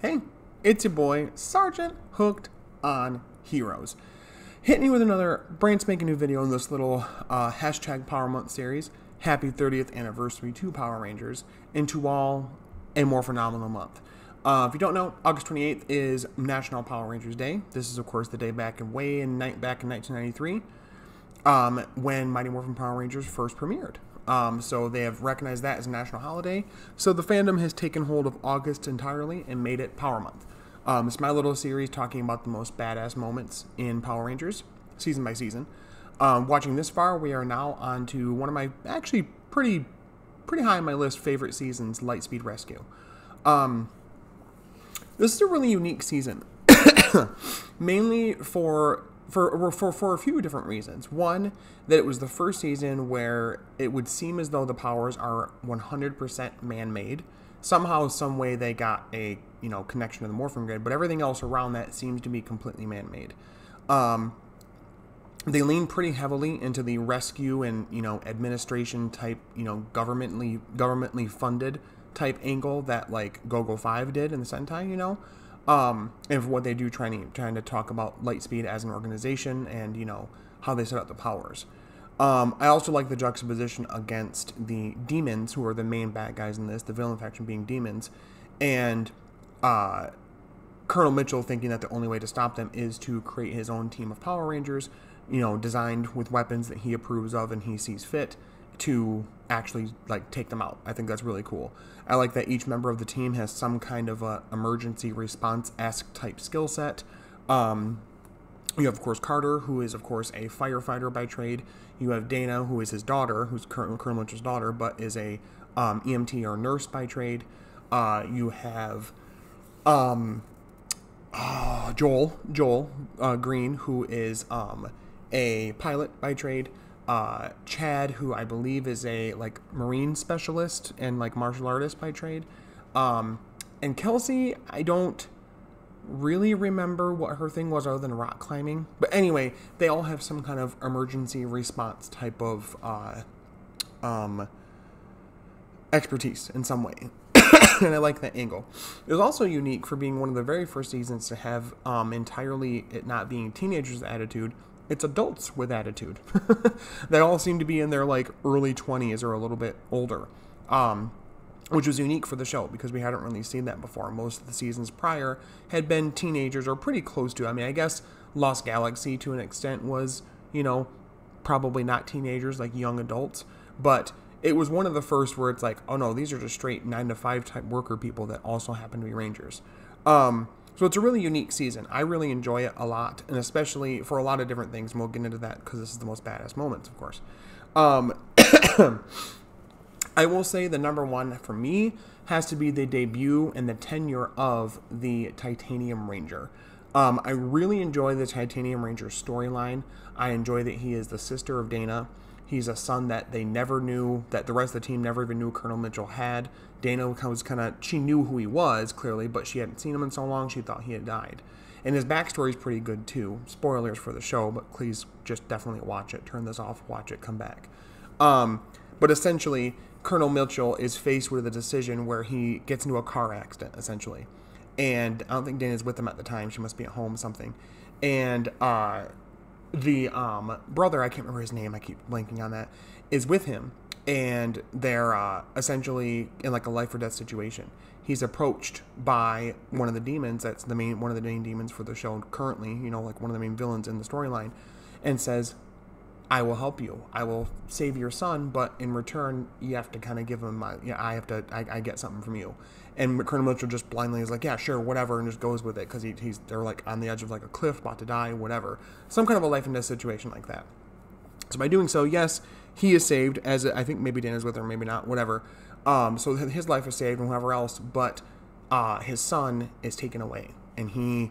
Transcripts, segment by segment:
Hey, it's your boy, Sergeant Hooked on Heroes. Hitting you with another brand spanking new video in this little uh, hashtag Power Month series. Happy 30th anniversary to Power Rangers, and to all a more phenomenal month. Uh, if you don't know, August 28th is National Power Rangers Day. This is, of course, the day back in way in night back in 1993, um, when Mighty Morphin Power Rangers first premiered. Um, so they have recognized that as a national holiday. So the fandom has taken hold of August entirely and made it Power Month. Um, it's my little series talking about the most badass moments in Power Rangers, season by season. Um, watching this far, we are now on to one of my actually pretty pretty high on my list favorite seasons, Lightspeed Rescue. Um, this is a really unique season, mainly for for for for a few different reasons. One, that it was the first season where it would seem as though the powers are 100% man-made. Somehow, some way, they got a you know connection to the Morphin Grid, but everything else around that seems to be completely man-made. Um, they lean pretty heavily into the rescue and you know administration type, you know governmentally governmentally funded type angle that like GoGo Five did in the Sentai, you know um, and for what they do trying to trying to talk about Lightspeed as an organization and you know how they set up the powers. Um, I also like the juxtaposition against the demons, who are the main bad guys in this, the villain faction being demons, and uh, Colonel Mitchell thinking that the only way to stop them is to create his own team of Power Rangers, you know, designed with weapons that he approves of and he sees fit to actually like take them out. I think that's really cool. I like that each member of the team has some kind of a emergency response esque type skill set. Um, you have, of course, Carter, who is, of course, a firefighter by trade. You have Dana, who is his daughter, who's Colonel, Mitchell's daughter, but is a um, EMT or nurse by trade. Uh, you have um, uh, Joel, Joel uh, Green, who is um, a pilot by trade uh, Chad, who I believe is a like marine specialist and like martial artist by trade, um, and Kelsey, I don't really remember what her thing was other than rock climbing. But anyway, they all have some kind of emergency response type of uh, um, expertise in some way. and I like that angle. It was also unique for being one of the very first seasons to have um, entirely it not being teenagers' attitude, it's adults with attitude. they all seem to be in their like early 20s or a little bit older. Um, which was unique for the show because we hadn't really seen that before. Most of the seasons prior had been teenagers or pretty close to. I mean, I guess Lost Galaxy to an extent was, you know, probably not teenagers like young adults, but it was one of the first where it's like, oh no, these are just straight nine to five type worker people that also happen to be Rangers. Um, so it's a really unique season. I really enjoy it a lot, and especially for a lot of different things. And we'll get into that because this is the most badass moments, of course. Um, I will say the number one for me has to be the debut and the tenure of the Titanium Ranger. Um, I really enjoy the Titanium Ranger storyline. I enjoy that he is the sister of Dana. He's a son that they never knew, that the rest of the team never even knew Colonel Mitchell had. Dana was kind of, she knew who he was, clearly, but she hadn't seen him in so long, she thought he had died. And his backstory is pretty good, too. Spoilers for the show, but please just definitely watch it. Turn this off, watch it, come back. Um, but essentially, Colonel Mitchell is faced with a decision where he gets into a car accident, essentially. And I don't think Dana's with him at the time. She must be at home, something. And uh, the um, brother, I can't remember his name, I keep blanking on that, is with him, and they're uh, essentially in like a life or death situation. He's approached by one of the demons. That's the main one of the main demons for the show currently. You know, like one of the main villains in the storyline, and says, "I will help you. I will save your son, but in return, you have to kind of give him my. Yeah, I have to. I, I get something from you." And Colonel Mitchell just blindly is like, yeah, sure, whatever, and just goes with it because he, he's they're like on the edge of like a cliff, about to die, whatever. Some kind of a life and death situation like that. So by doing so, yes, he is saved. As I think maybe Dana's with her, maybe not, whatever. Um, so his life is saved and whoever else, but uh, his son is taken away, and he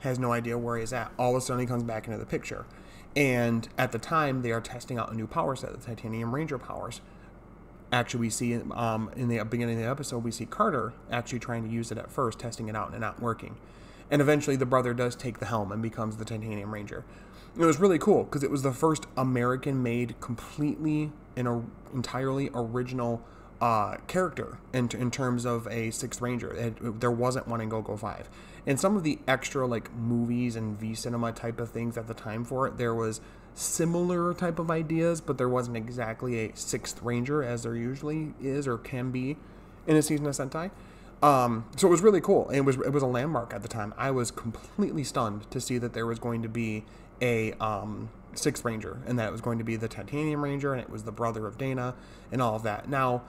has no idea where he's at. All of a sudden, he comes back into the picture. And at the time, they are testing out a new power set, the Titanium Ranger powers actually we see um, in the beginning of the episode we see carter actually trying to use it at first testing it out and it not working and eventually the brother does take the helm and becomes the titanium ranger it was really cool because it was the first american made completely and entirely original uh, character in, in terms of a sixth ranger. It, there wasn't one in GoGo 5. And some of the extra like movies and V cinema type of things at the time for it, there was similar type of ideas, but there wasn't exactly a sixth ranger as there usually is or can be in a season of Sentai. Um, so it was really cool. It was it was a landmark at the time. I was completely stunned to see that there was going to be a um, sixth ranger and that it was going to be the Titanium Ranger and it was the brother of Dana and all of that. Now,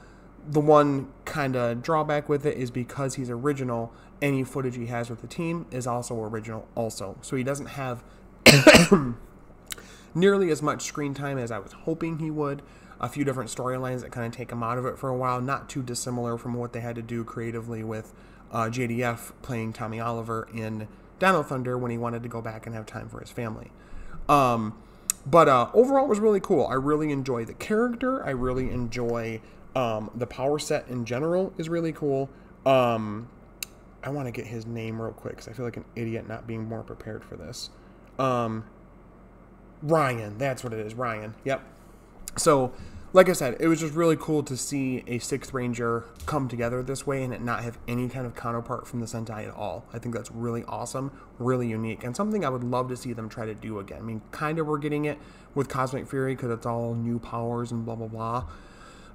the one kind of drawback with it is because he's original, any footage he has with the team is also original also. So he doesn't have nearly as much screen time as I was hoping he would. A few different storylines that kind of take him out of it for a while, not too dissimilar from what they had to do creatively with uh, JDF playing Tommy Oliver in Dino Thunder when he wanted to go back and have time for his family. Um, but uh, overall, it was really cool. I really enjoy the character. I really enjoy um, the power set in general is really cool. Um, I want to get his name real quick because I feel like an idiot not being more prepared for this. Um, Ryan, that's what it is. Ryan. Yep. So, like I said, it was just really cool to see a sixth ranger come together this way and not have any kind of counterpart from the Sentai at all. I think that's really awesome, really unique, and something I would love to see them try to do again. I mean, kind of we're getting it with Cosmic Fury because it's all new powers and blah blah blah,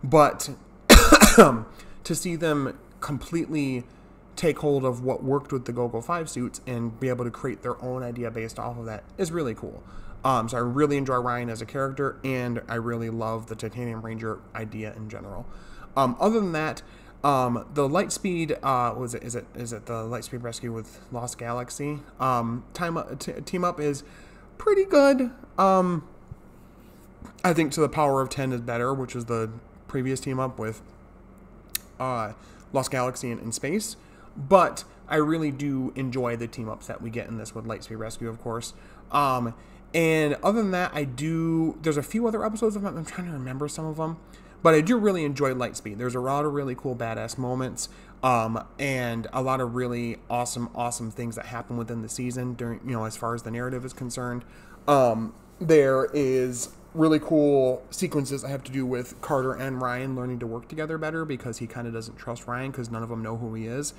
but to see them completely take hold of what worked with the Gogo 5 suits and be able to create their own idea based off of that is really cool. Um, so I really enjoy Ryan as a character, and I really love the Titanium Ranger idea in general. Um, other than that, um, the Lightspeed uh, was it is it is it the Lightspeed Rescue with Lost Galaxy? Um, time t- team up is pretty good. Um, I think to the power of ten is better, which is the previous team up with uh, Lost Galaxy and in space. But I really do enjoy the team ups that we get in this with Lightspeed Rescue, of course. Um, and other than that, I do. There's a few other episodes of them. I'm trying to remember some of them, but I do really enjoy Lightspeed. There's a lot of really cool, badass moments, um, and a lot of really awesome, awesome things that happen within the season. During you know, as far as the narrative is concerned, um, there is really cool sequences I have to do with Carter and Ryan learning to work together better because he kind of doesn't trust Ryan because none of them know who he is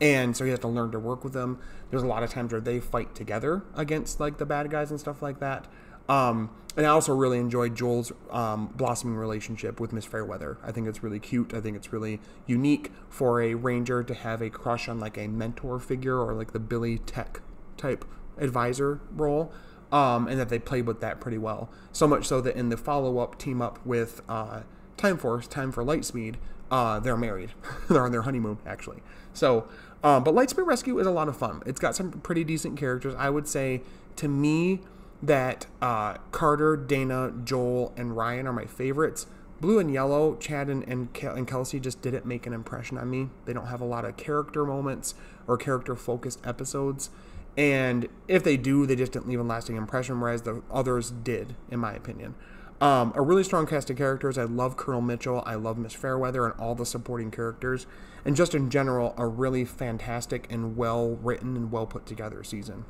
and so he has to learn to work with them. There's a lot of times where they fight together against like the bad guys and stuff like that. Um, and I also really enjoyed Joel's um, blossoming relationship with Miss Fairweather. I think it's really cute. I think it's really unique for a ranger to have a crush on like a mentor figure or like the Billy Tech type advisor role. Um, and that they played with that pretty well. So much so that in the follow up team up with uh, Time Force, Time for Lightspeed, uh, they're married. they're on their honeymoon, actually. So um, but Lightspeed Rescue is a lot of fun. It's got some pretty decent characters. I would say to me that uh, Carter, Dana, Joel, and Ryan are my favorites. Blue and Yellow, Chad and, and, and Kelsey just didn't make an impression on me. They don't have a lot of character moments or character focused episodes. And if they do, they just didn't leave a lasting impression, whereas the others did, in my opinion. Um, a really strong cast of characters. I love Colonel Mitchell. I love Miss Fairweather and all the supporting characters. And just in general, a really fantastic and well written and well put together season.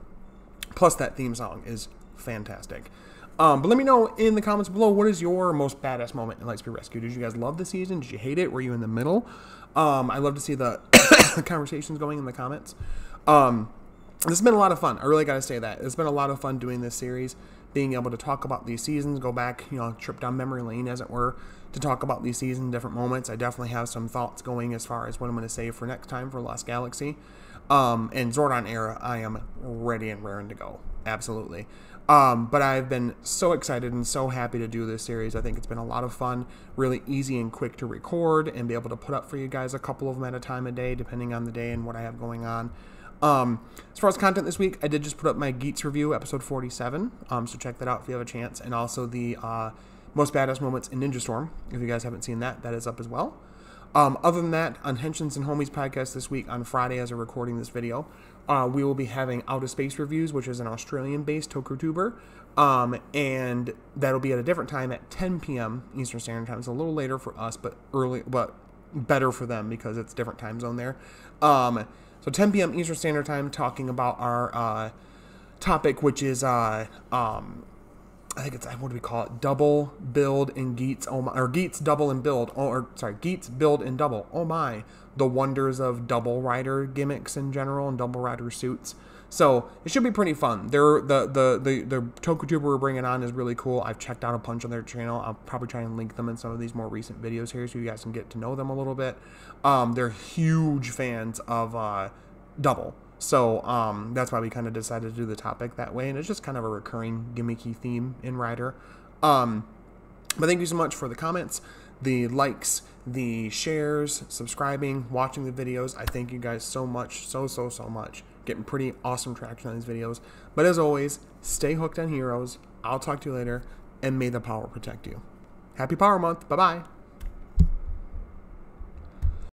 Plus, that theme song is fantastic. Um, but let me know in the comments below what is your most badass moment in Lightspeed Rescue. Did you guys love the season? Did you hate it? Were you in the middle? Um, I love to see the conversations going in the comments. Um, this has been a lot of fun. I really got to say that. It's been a lot of fun doing this series being able to talk about these seasons, go back, you know, trip down memory lane, as it were, to talk about these seasons, different moments. I definitely have some thoughts going as far as what I'm going to say for next time for Lost Galaxy. Um, and Zordon era, I am ready and raring to go. Absolutely. Um, but I've been so excited and so happy to do this series. I think it's been a lot of fun, really easy and quick to record and be able to put up for you guys a couple of them at a time a day, depending on the day and what I have going on. Um, as far as content this week, I did just put up my Geats review, episode 47. Um, so check that out if you have a chance. And also the uh, most badass moments in Ninja Storm. If you guys haven't seen that, that is up as well. Um, other than that, on Henshins and Homies podcast this week on Friday, as we're recording this video, uh, we will be having Out of Space Reviews, which is an Australian-based TokuTuber, um, and that'll be at a different time at 10 p.m. Eastern Standard Time. It's a little later for us, but early, but better for them because it's different time zone there. Um, so 10 p.m. Eastern Standard Time, talking about our uh, topic, which is uh, um, I think it's what do we call it? Double build in Geats. Oh my, or Geats double and build. Oh, or sorry, Geats build and double. Oh my, the wonders of double rider gimmicks in general and double rider suits. So it should be pretty fun. They're, the the the the Tokutuber we're bringing on is really cool. I've checked out a bunch on their channel. I'll probably try and link them in some of these more recent videos here, so you guys can get to know them a little bit. Um, they're huge fans of uh, Double. So um, that's why we kind of decided to do the topic that way, and it's just kind of a recurring gimmicky theme in Rider. Um, but thank you so much for the comments, the likes, the shares, subscribing, watching the videos. I thank you guys so much, so so so much. Getting pretty awesome traction on these videos. But as always, stay hooked on heroes. I'll talk to you later, and may the power protect you. Happy Power Month. Bye bye.